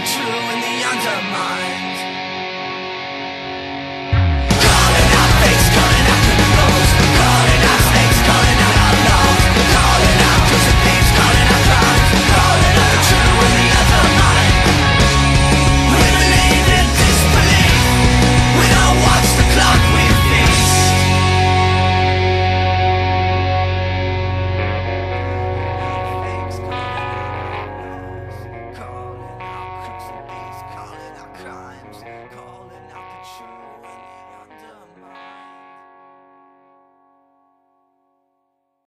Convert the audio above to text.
the true and the undermined.